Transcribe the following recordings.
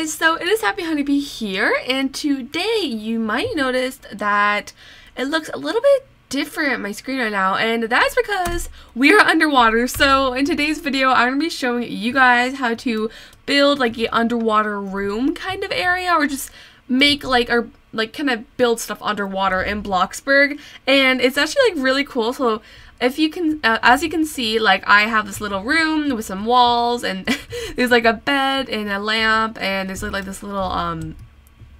guys, so it is HappyHoneyBea here, and today you might notice that it looks a little bit different my screen right now, and that's because we are underwater. So in today's video, I'm to be showing you guys how to build like an underwater room kind of area, or just make like or like kind of build stuff underwater in Bloxburg, and it's actually like really cool. So if you can, uh, as you can see, like I have this little room with some walls and there's like a bed and a lamp and there's like, like this little um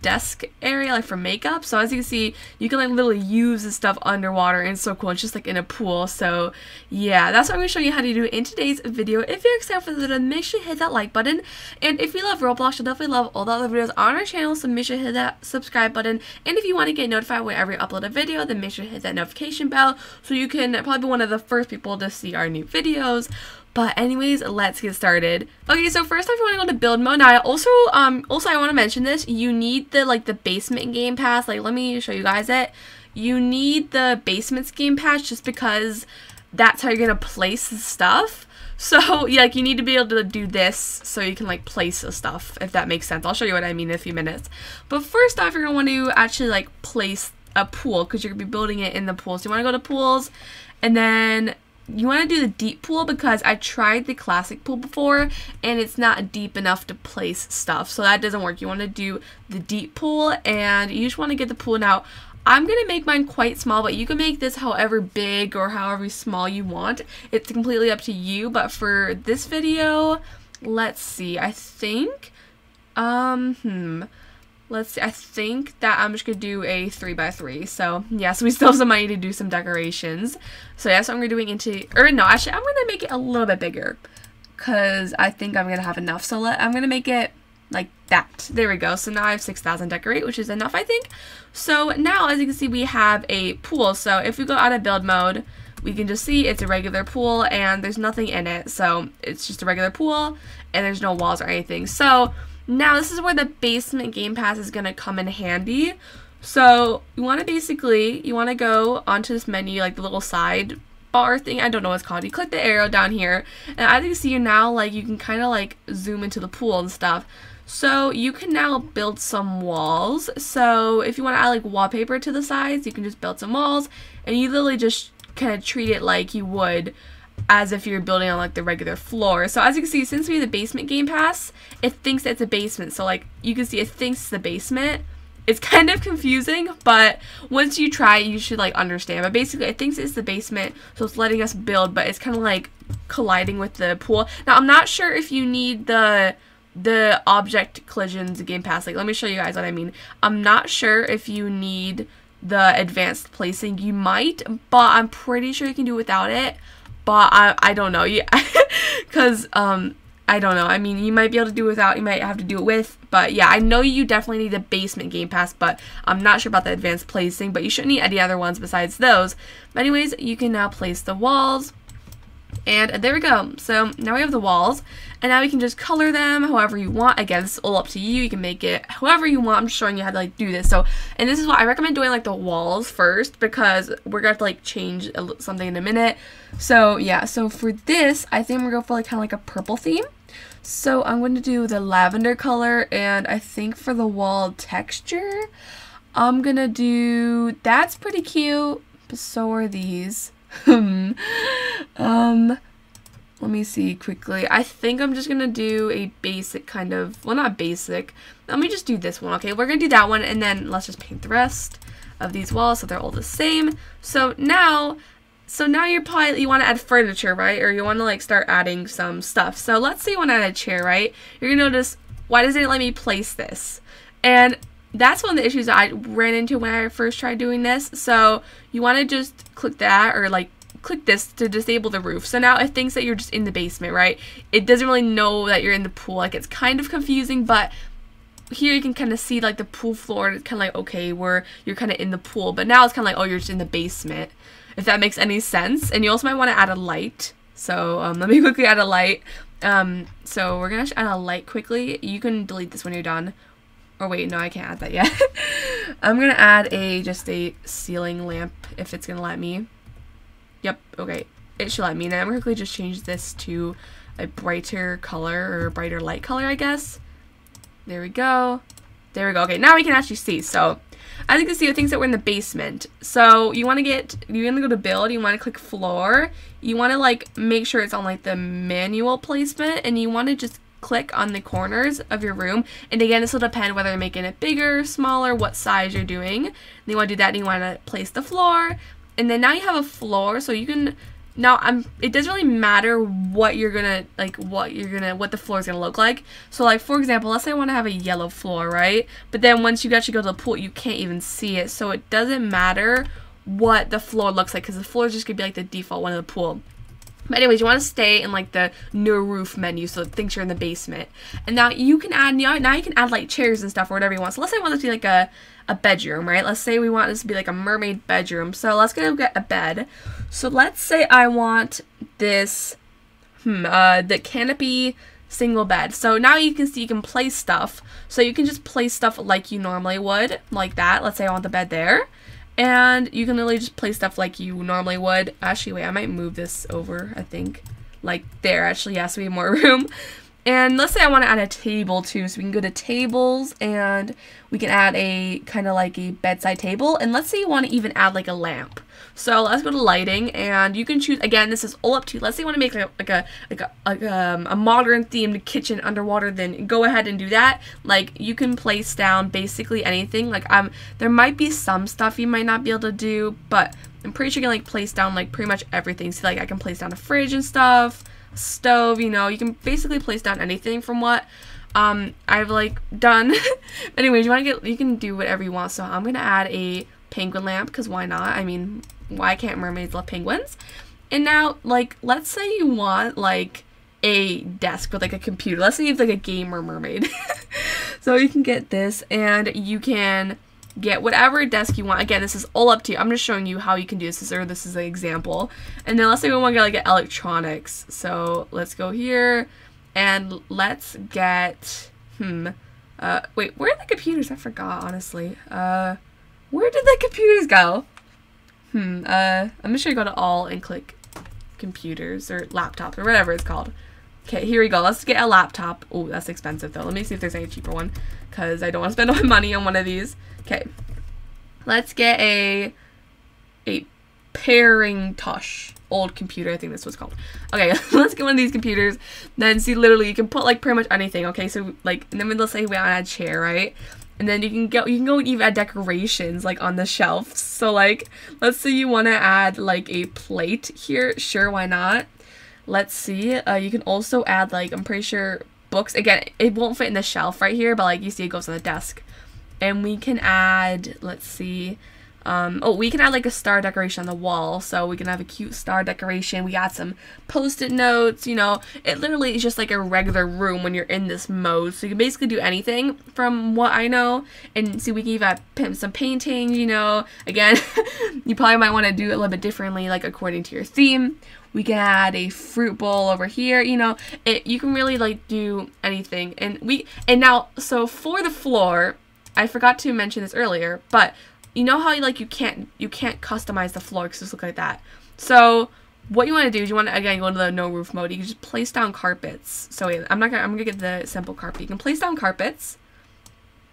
desk area like for makeup. So as you can see you can like literally use this stuff underwater and it's so cool. It's just like in a pool. So yeah that's what I'm going to show you how to do in today's video. If you're excited for the video make sure you hit that like button. And if you love Roblox you'll definitely love all the other videos on our channel. So make sure you hit that subscribe button. And if you want to get notified whenever we upload a video then make sure you hit that notification bell so you can probably be one of the first people to see our new videos but anyways, let's get started. Okay, so first off, you want to go to build mode. Now, I also, um, also I want to mention this. You need the, like, the basement game pass. Like, let me show you guys it. You need the basements game pass just because that's how you're going to place the stuff. So, yeah, like, you need to be able to do this so you can, like, place the stuff, if that makes sense. I'll show you what I mean in a few minutes. But first off, you're going to want to actually, like, place a pool because you're going to be building it in the pool. So you want to go to pools and then you want to do the deep pool because I tried the classic pool before and it's not deep enough to place stuff. So that doesn't work. You want to do the deep pool and you just want to get the pool. Now, I'm going to make mine quite small, but you can make this however big or however small you want. It's completely up to you, but for this video, let's see. I think, um, hmm let's see, I think that I'm just to do a 3 by 3 So, yeah, so we still have some money to do some decorations. So, yeah, so I'm to doing into, or no, actually, I'm to make it a little bit bigger. Because I think I'm to have enough. So, let, I'm to make it like that. There we go. So now I have 6,000 decorate, which is enough, I think. So now, as you can see, we have a pool. So if we go out of build mode, we can just see it's a regular pool and there's nothing in it. So it's just a regular pool and there's no walls or anything. So now, this is where the basement game pass is going to come in handy. So, you want to basically, you want to go onto this menu, like the little side bar thing. I don't know what it's called. You click the arrow down here, and as you see now, like, you can kind of, like, zoom into the pool and stuff. So, you can now build some walls. So, if you want to add, like, wallpaper to the sides, you can just build some walls, and you literally just kind of treat it like you would as if you're building on like the regular floor. So as you can see, since we have the basement game pass, it thinks it's a basement. So like you can see it thinks it's the basement. It's kind of confusing, but once you try you should like understand. But basically it thinks it's the basement, so it's letting us build, but it's kind of like colliding with the pool. Now I'm not sure if you need the the object collisions game pass. Like let me show you guys what I mean. I'm not sure if you need the advanced placing. You might, but I'm pretty sure you can do without it but I, I don't know. Yeah, because um I don't know. I mean, you might be able to do without, you might have to do it with, but yeah, I know you definitely need the basement game pass, but I'm not sure about the advanced placing, but you shouldn't need any other ones besides those. But anyways, you can now place the walls, and there we go. So now we have the walls. And now we can just color them however you want. Again, it's all up to you. You can make it however you want. I'm just showing you how to like do this. So, and this is why I recommend doing like the walls first because we're going to, to like change something in a minute. So yeah, so for this, I think we're going to go for like kind of like a purple theme. So I'm going to do the lavender color and I think for the wall texture, I'm going to do, that's pretty cute, but so are these. Hmm. Um, let me see quickly. I think I'm just going to do a basic kind of, well not basic, let me just do this one. Okay, we're going to do that one and then let's just paint the rest of these walls so they're all the same. So now, so now you're probably, you want to add furniture, right? Or you want to like start adding some stuff. So let's say you want to add a chair, right? You're going to notice, why doesn't it let me place this? And that's one of the issues I ran into when I first tried doing this. So you want to just click that or like click this to disable the roof. So now it thinks that you're just in the basement, right? It doesn't really know that you're in the pool. Like it's kind of confusing, but here you can kind of see like the pool floor and it's kind of like, okay, where you're kind of in the pool. But now it's kind of like, oh, you're just in the basement, if that makes any sense. And you also might want to add a light. So um, let me quickly add a light. Um, so we're going to add a light quickly. You can delete this when you're done. Or wait, no, I can't add that yet. I'm going to add a just a ceiling lamp if it's going to let me. Yep, okay. It should let me. Now I'm quickly just change this to a brighter color or a brighter light color, I guess. There we go. There we go. Okay, now we can actually see. So, as you can see, the things that were in the basement. So, you want to get, you want to go to build, you want to click floor. You want to, like, make sure it's on, like, the manual placement. And you want to just click on the corners of your room. And again, this will depend whether you're making it bigger, smaller, what size you're doing. And you want to do that and you want to place the floor. And then now you have a floor, so you can now I'm it doesn't really matter what you're gonna like what you're gonna what the floor is gonna look like. So like for example, let's say I want to have a yellow floor, right? But then once you actually go to the pool, you can't even see it. So it doesn't matter what the floor looks like because the floor is just gonna be like the default one of the pool. But anyways, you want to stay in like the no roof menu, so it thinks you're in the basement. And now you can add now you can add like chairs and stuff or whatever you want. So let's say I want this to be like a a bedroom, right? Let's say we want this to be like a mermaid bedroom. So let's go get a bed. So let's say I want this, hmm, uh, the canopy single bed. So now you can see you can place stuff. So you can just place stuff like you normally would, like that. Let's say I want the bed there. And you can literally just play stuff like you normally would. Actually, wait, I might move this over, I think. Like there, actually, yes, we have more room. And let's say I want to add a table too. So we can go to tables and we can add a kind of like a bedside table. And let's say you want to even add like a lamp. So let's go to lighting and you can choose, again, this is all up to you. Let's say you want to make like a, like a, like a, like um, a modern themed kitchen underwater, then go ahead and do that. Like you can place down basically anything. Like um, there might be some stuff you might not be able to do, but I'm pretty sure you can like place down like pretty much everything. So like I can place down a fridge and stuff stove, you know, you can basically place down anything from what um, I've like done. Anyways, you want to get, you can do whatever you want. So I'm going to add a penguin lamp because why not? I mean, why can't mermaids love penguins? And now, like, let's say you want like a desk with like a computer. Let's say you have like a gamer mermaid. so you can get this and you can get whatever desk you want. Again, this is all up to you. I'm just showing you how you can do this, or this is an example. And then let's say we want to get like electronics. So let's go here and let's get, hmm, uh, wait, where are the computers? I forgot, honestly. Uh, where did the computers go? Hmm, uh, I'm just gonna go to all and click computers or laptops or whatever it's called. Okay, here we go. Let's get a laptop. Oh, that's expensive though. Let me see if there's any cheaper one because I don't want to spend all my money on one of these. Okay. Let's get a a Parintosh old computer. I think this was called. Okay, let's get one of these computers. Then see, literally, you can put like pretty much anything. Okay, so like, and then let's say we want add a chair, right? And then you can go, you can go and even add decorations like on the shelves. So like, let's say you want to add like a plate here. Sure, why not? Let's see. Uh, you can also add like, I'm pretty sure books. Again, it won't fit in the shelf right here, but like you see, it goes on the desk and we can add, let's see, um, oh, we can add like a star decoration on the wall. So we can have a cute star decoration. We add some post-it notes, you know. It literally is just like a regular room when you're in this mode. So you can basically do anything from what I know. And see, we can even add some paintings, you know. Again, you probably might want to do it a little bit differently, like according to your theme. We can add a fruit bowl over here, you know. It, you can really like do anything. And we, and now, so for the floor, I forgot to mention this earlier, but you know how you, like you can't you can't customize the floor because it look like that. So what you want to do is you want to again go into the no roof mode. You can just place down carpets. So wait, I'm not gonna I'm gonna get the simple carpet. You can place down carpets,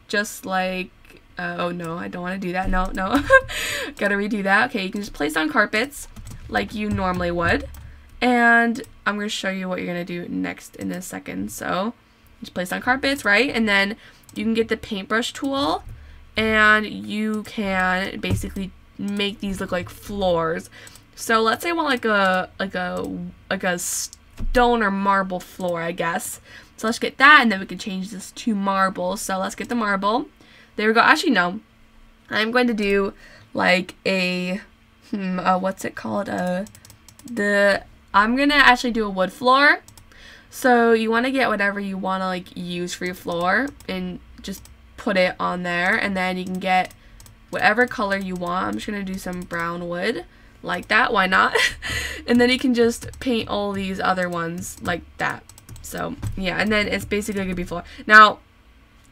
just like uh, oh no, I don't want to do that. No, no, gotta redo that. Okay, you can just place down carpets like you normally would, and I'm gonna show you what you're gonna do next in a second. So just place down carpets, right, and then you can get the paintbrush tool and you can basically make these look like floors. So let's say I want like a like a like a stone or marble floor, I guess. So let's get that and then we can change this to marble. So let's get the marble. There we go. Actually no. I'm going to do like a hmm, uh, what's it called? Uh the I'm to actually do a wood floor. So you want to get whatever you want to like use for your floor and just put it on there and then you can get whatever color you want. I'm just going to do some brown wood like that. Why not? and then you can just paint all these other ones like that. So yeah, and then it's basically going to be floor. Now,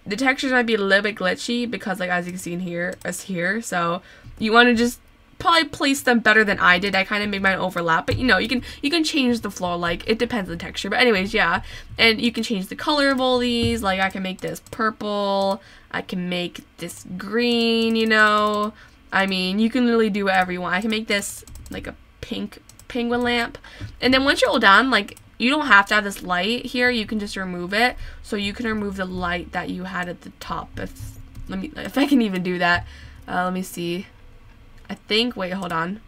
the textures might be a little bit glitchy because like as you can see in here, as here. So you want to just probably placed them better than I did. I kind of made mine overlap, but you know, you can you can change the floor like it depends on the texture. But anyways, yeah. And you can change the color of all these. Like I can make this purple. I can make this green, you know. I mean, you can literally do whatever you want. I can make this like a pink penguin lamp. And then once you're all done, like you don't have to have this light here. You can just remove it. So you can remove the light that you had at the top. If let me if I can even do that. Uh, let me see. I think, wait, hold on.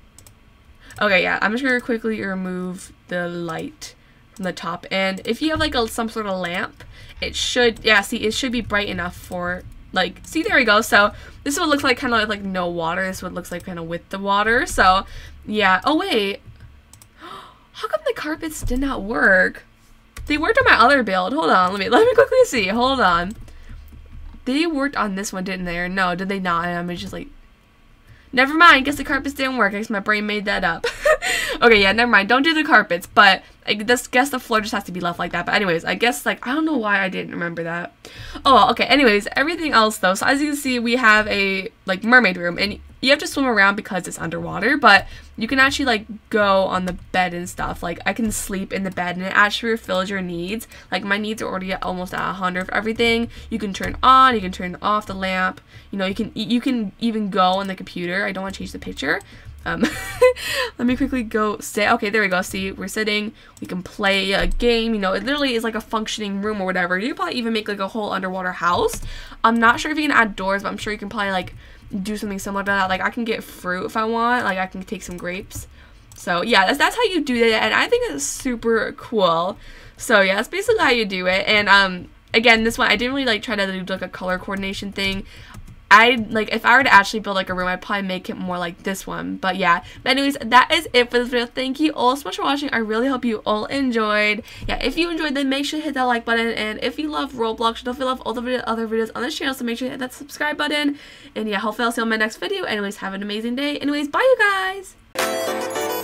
Okay, yeah, I'm just gonna quickly remove the light from the top. And if you have like a, some sort of lamp, it should, yeah, see, it should be bright enough for, like, see, there we go. So this is what looks like kind of like no water. This is what looks like kind of with the water. So, yeah. Oh, wait. How come the carpets did not work? They worked on my other build. Hold on, let me, let me quickly see. Hold on. They worked on this one, didn't they? Or no, did they not? And I'm just like, Never mind, guess the carpets didn't work. I guess my brain made that up. okay, yeah, never mind. Don't do the carpets, but I guess, guess the floor just has to be left like that. But anyways, I guess, like, I don't know why I didn't remember that. Oh, okay, anyways, everything else, though. So as you can see, we have a, like, mermaid room. And you have to swim around because it's underwater, but you can actually like go on the bed and stuff. Like I can sleep in the bed and it actually refills your needs. Like my needs are already at almost at 100 for everything. You can turn on, you can turn off the lamp. You know, you can you can even go on the computer. I don't want to change the picture. Um, let me quickly go sit. Okay, there we go. See, we're sitting. We can play a game. You know, it literally is like a functioning room or whatever. You probably even make like a whole underwater house. I'm not sure if you can add doors, but I'm sure you can probably like do something similar to that. Like I can get fruit if I want. Like I can take some grapes. So yeah, that's, that's how you do that. And I think it's super cool. So yeah, that's basically how you do it. And um, again, this one, I didn't really like try to do like a color coordination thing. I like if I were to actually build like a room, I'd probably make it more like this one. But yeah. But anyways, that is it for this video. Thank you all so much for watching. I really hope you all enjoyed. Yeah, if you enjoyed, then make sure to hit that like button. And if you love Roblox, don't feel love all the video, other videos on this channel, so make sure to hit that subscribe button. And yeah, hopefully I'll see you on my next video. Anyways, have an amazing day. Anyways, bye you guys.